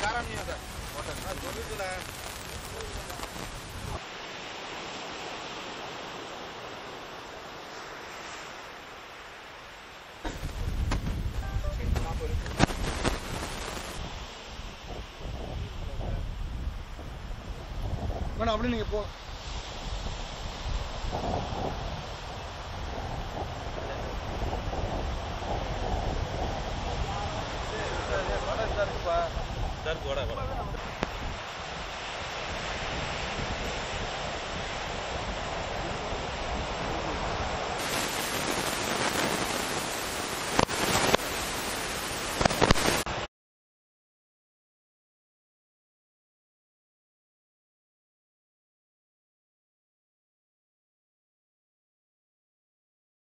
啥人呀？这，我操！啊，多米多来。வேணா அப்படி நீங்கள் போகலாம் சார் கூட